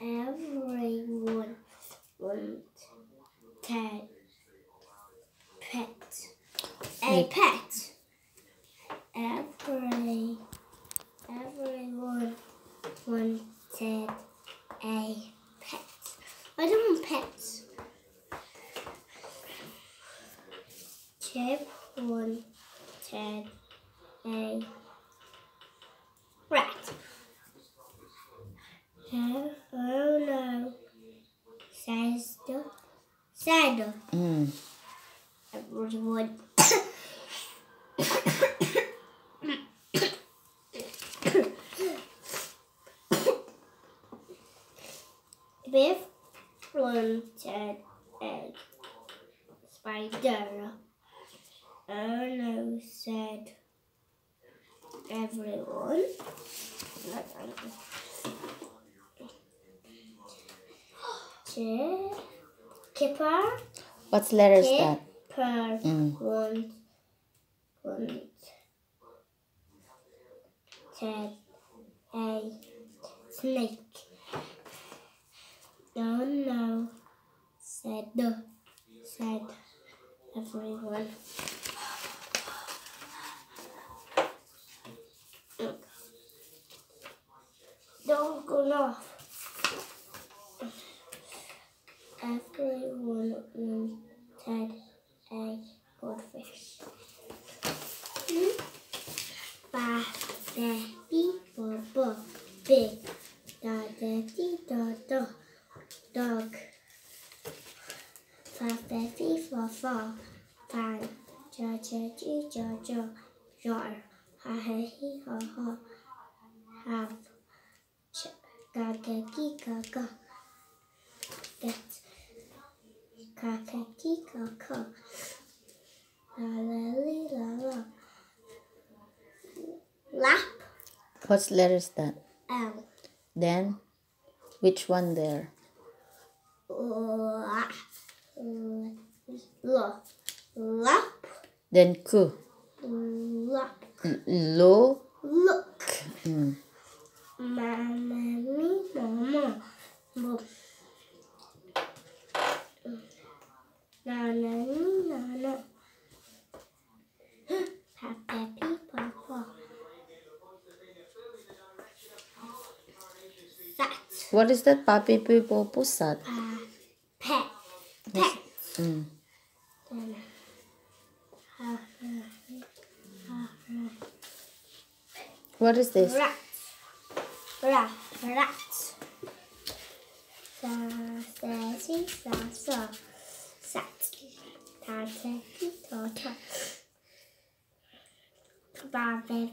Everyone wants Ted pet. A pet. Every everyone wanted a pet. I don't want pets. Chip wanted a rat. Oh, oh no, says the said Mm. everyone. Biff wanted a spider. Oh no, said everyone. Chip, Kipper, What letter is that? Kipper Mm. want, want, said a snake. No, no, said the, said everyone. Don't go off. Everyone wanted a goldfish. Ba, ba, bee, big. Da, da, dee, da, da. Dog. Fa, fa, fee, fa, fa. Fan. Ja, ja, ji, ja, ja. Jar. Ha, ha, he, ha, ha. Have. Ch, ga, ga, gi, ga, ga. Ka, ka, ki, ka, ka. La, la, li, la, la. Lap. What letter is that? L. Then, which one there? La. La. Lap. Then ku. Lap. L- Lo. Look. Mm. Mama, me, What is that? Papi Pipo Pusat. Uh, pet. Pet. Mm. What is this? Rat. Rat. Rat. Sa, sa, si, sa, sa. Sat. Ta, ta, ti, ta, ta. Ba, be,